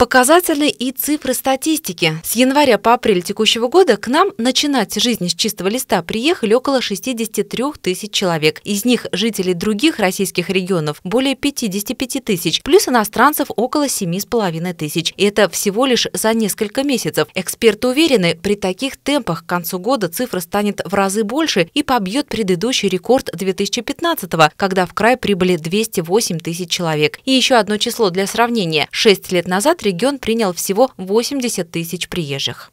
Показательны и цифры статистики. С января по апрель текущего года к нам начинать жизнь с чистого листа приехали около 63 тысяч человек. Из них жителей других российских регионов более 55 тысяч, плюс иностранцев около 7,5 тысяч. И это всего лишь за несколько месяцев. Эксперты уверены, при таких темпах к концу года цифра станет в разы больше и побьет предыдущий рекорд 2015 когда в край прибыли 208 тысяч человек. И еще одно число для сравнения. Шесть лет назад регион принял всего 80 тысяч приезжих.